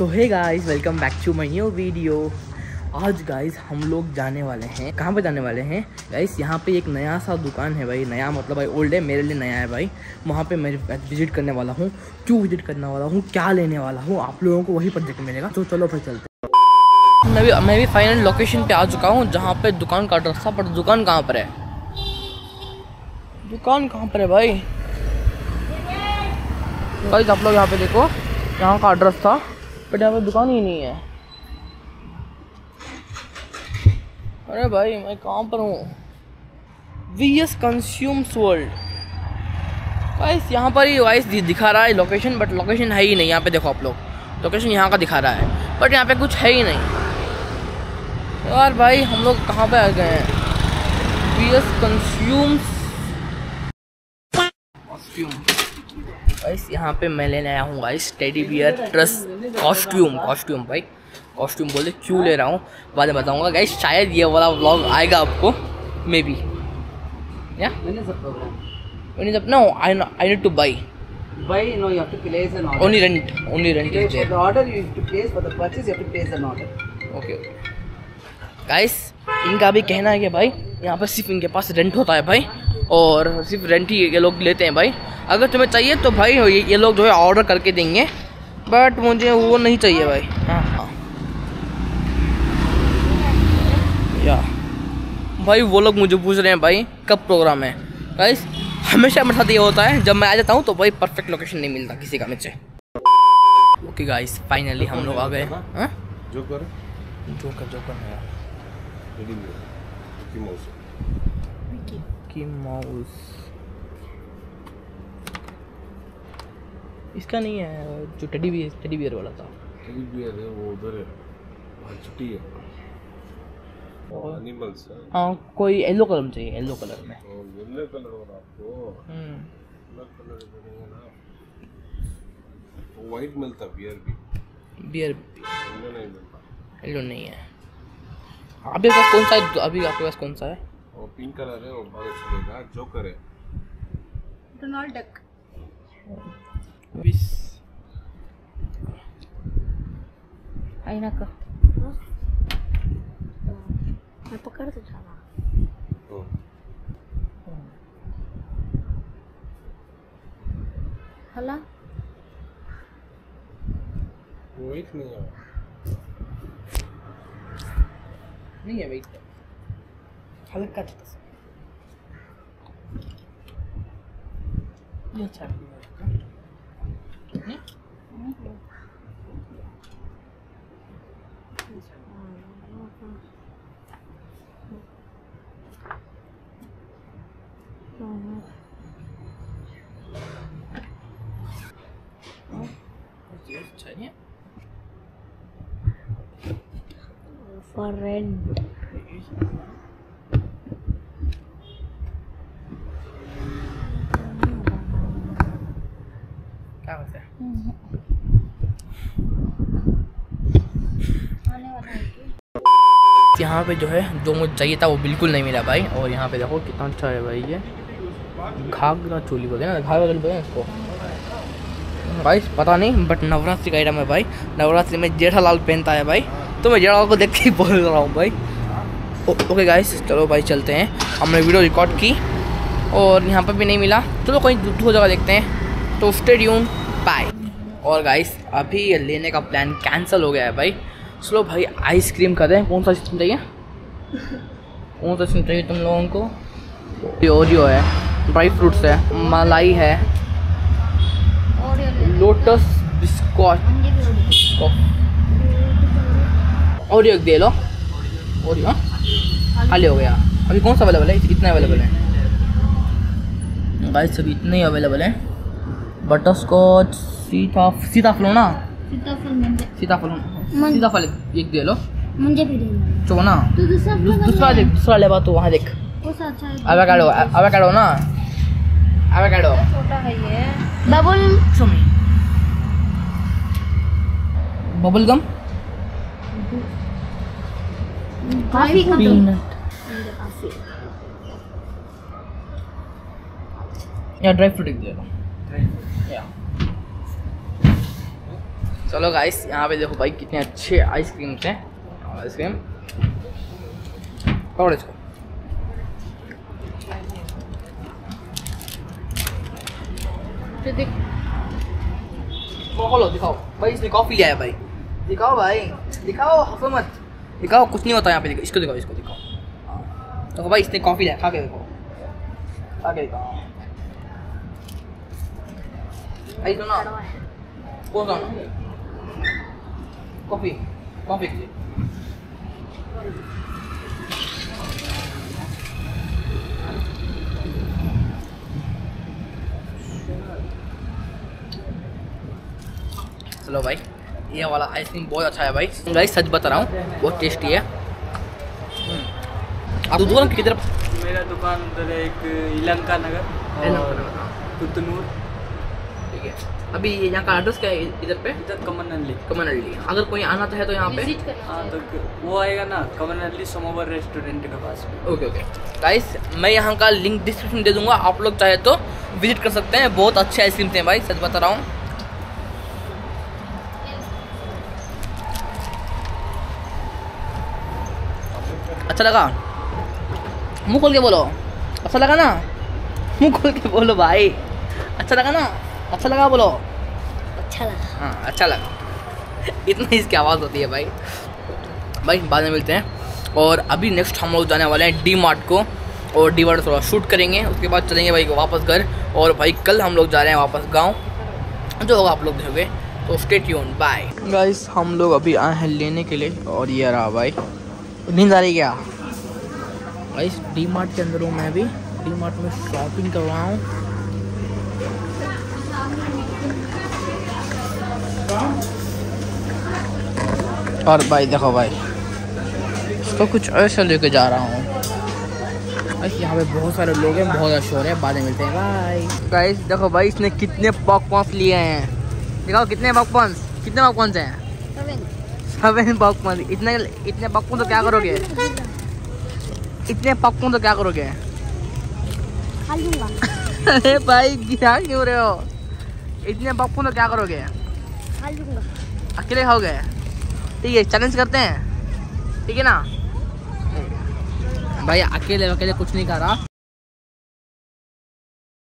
सो है guys welcome back to my new video आज guys हम लोग जाने वाले हैं। कहाँ पे जाने वाले हैं? गाइस यहाँ पे एक नया सा दुकान है भाई। नया मतलब भाई ओल्ड है, मेरे लिए नया है भाई। वहाँ पे मैं विज़िट करने वाला हूँ। क्यों विज़िट करने वाला हूँ? क्या लेने वाला हूँ? आप लोगों को वहीं पर देखने मिलेगा। तो चलो फिर चलते मैं भी मैं भी फाइनल लोकेशन पे आ चुका हूँ, जहाँ पे दुकान का एड्रेस था बट दुकान कहाँ पर है? दुकान कहाँ पर है भाई? गाइस आप लोग यहाँ पे देखो, यहाँ का एड्रेस था। बट यहाँ पे दुकान ही नहीं है। अरे भाई, मैं कहाँ पर हूँ? V S consumes world wise यहाँ पर ही वाइस दिखा रहा है लोकेशन बट लोकेशन है ही नहीं यहाँ पे, देखो आप लोग। लोकेशन यहाँ का दिखा रहा है बट यहाँ पे कुछ है ही नहीं। यार भाई, हम लोग कहाँ पे आ गए हैं? वी एस कॉस्ट्यूम गाइस यहाँ पे मैं लेने आया हूँ guys teddy bear dress costume costume भाई कॉस्ट्यूम बोले क्यों ले रहा हूँ? बाद में बताऊँगा। गाइस शायद ये वाला व्लॉग आएगा आपको मे बी मैंने सब ना I I need to buy guys इनका भी कहना है कि भाई यहाँ पर सिर्फ़ इनके पास रेंट होता है भाई और सिर्फ़ रेंट ही ये लोग लेते हैं भाई। अगर तुम्हें चाहिए तो भाई ये, ये लोग जो है ऑर्डर करके देंगे बट मुझे वो नहीं चाहिए भाई। हाँ हाँ। या। भाई वो लोग मुझे पूछ रहे हैं भाई कब प्रोग्राम है? गाइस हमेशा मेरे साथ ये होता है जब मैं आ जाता हूँ तो भाई परफेक्ट लोकेशन नहीं मिलता किसी का मुझसे। ओके गाइस फाइनली हम लोग आ गए। हाँ? जोकर? जोकर जोकर है की माउस की माउस इसका नहीं है जो टेडी बियर टेडी बियर वाला था। टेडी बियर है वो उधर है वहाँ छुट्टी है। एनिमल्स है। हाँ कोई येलो कलर में चाहिए येलो कलर में। और येलो कलर रहा आपको। हम्म, ब्लैक कलर करेंगे ना। वो वाइट मिलता बियर भी। बियर येलो नहीं मिलता। येलो नहीं है। आपके पास कौन सा है? अभी आपके पास कौन सा है? वो पिंक कलर है वो बहुत अच्छा लगेगा जोकर है। Donald Duck Bis. 아이 나꺼. 어? 어. 아빠 깔아줬잖아. 어. 어. 할라? 왜 그러냐? 니가 왜 있다? 가을까지 떴어. 여차. ये अच्छा यहाँ पे जो है, जो मुझे चाहिए था वो बिल्कुल नहीं मिला भाई। और यहाँ पे देखो कितना अच्छा है भाई ये। घाघरा चोली बोलते हैं ना, घाघरा चोली बोलते हैं इसको। भाई, पता नहीं बट नवरात्रि का आइटम है भाई। नवरात्रि में जेठालाल पहनता है भाई। तो मैं जेठालाल को देख के ही बोल रहा हूँ भाई। ओके गाइस चलो भाई, चलते हैं। हमने वीडियो रिकॉर्ड की, और यहाँ पर भी नहीं मिला। चलो कहीं दूसरी जगह देखते हैं। तो स्टेडियम बाय और गाइस अभी लेने का प्लान कैंसिल हो गया है भाई। चलो भाई आइसक्रीम कर रहे हैं। कौन सा आइसक्रीम चाहिए? कौन सा आइसक्रीम चाहिए तुम लोगों को? ओरियो है ड्राई फ्रूट्स है, मलाई है लोटस बिस्कॉट ओरियो दे लो। ओरियो? खाली हो गया। अभी कौन सा अवेलेबल है? कितने अवेलेबल है। गाइस अभी इतने ही अवेलेबल है। बटर स्कॉच सीता सीताफल ना? सीताफल सीताफल सीताफल एक दे लो। मुझे भी दे तो ना दूसरा देख दूसरा लेवा तो वहाँ देख। अवाकाडो अवाकाडो ना? अवाकाडो छोटा है ये। बबल सुमी बबल गम काफ़ी पीनट या ड्राई फ्रूट एक दे लो या चलो गाइस यहाँ पे देखो भाई कितने अच्छे आइसक्रीम हैं। आइसक्रीम पकड़ो इसको। खोलो दिखाओ। भाई इसने कॉफ़ी लिया है भाई। दिखाओ भाई। दिखाओ मत। दिखाओ कुछ नहीं होता यहाँ पे। दिखाओ इसको दिखाओ इसको दिखाओ। देखो भाई इसने कॉफ़ी लिया खा के देखो। खा के दिखाओ। भाई सुनो। कौन सा? Coffee coffee. चलो भाई ये वाला आइसक्रीम बहुत अच्छा है भाई। भाई सच बता रहा हूँ बहुत टेस्टी है। हम्म। आप दुकान किधर मेरा दुकान उधर है एक इलंका नगर और कुतनूर ठीक है। अभी ये यहाँ का एड्रेस क्या है इधर पे? इधर कमनल्ली कमनल्ली अगर कोई आना तो है तो यहाँ पे। हाँ तो वो आएगा ना कमनल्ली समोवर रेस्टोरेंट के पास ओके ओके गाइस मैं यहाँ का लिंक डिस्क्रिप्शन दे दूँगा आप लोग चाहे तो विज़िट कर सकते हैं। बहुत अच्छे आइसक्रीम थे भाई सच बता रहा हूँ। अच्छा लगा? मुँह खोल के बोलो। अच्छा लगा ना? मुँह खोल के बोलो भाई। अच्छा लगा ना? अच्छा लगा बोलो। अच्छा लगा। हाँ अच्छा लगा। इतना इसकी आवाज़ होती है भाई। भाई बाद में मिलते हैं। और अभी नेक्स्ट हम लोग जाने वाले हैं डी मार्ट को। और डी मार्ट थोड़ा शूट करेंगे। उसके बाद चलेंगे भाई वापस घर। और भाई कल हम लोग जा रहे हैं वापस गाँव। जो होगा आप लोग देखोगे। तो स्टे ट्यून बाय गाइस हम लोग अभी आए हैं लेने के लिए। और ये रहा भाई। नींद आ रही क्या? गाइस डी मार्ट के अंदर हूँ मैं भी डी मार्ट में शॉपिंग कर रहा हूँ। और भाई देखो भाई इसको कुछ ऐसा लेके जा रहा हूँ। भाई यहाँ पे बहुत सारे लोग हैं बहुत ज़्यादा शोर है बाद में मिलते हैं। बाय गाइस देखो भाई इसने कितने पॉपकॉर्न लिए हैं। दिखाओ कितने पॉपकॉर्न कितने पॉपकॉर्न हैं? सेवन पॉपकॉर्न इतने इतने पॉपकॉर्न तो क्या करोगे? इतने पॉपकॉर्न तो क्या करोगे? अरे भाई क्या क्यों रहे हो? इतने पॉपकॉर्न तो क्या करोगे? खा लूँगा। अकेले खाओगे? ठीक है चैलेंज करते हैं। ठीक है ना? भाई अकेले अकेले कुछ नहीं कर रहा।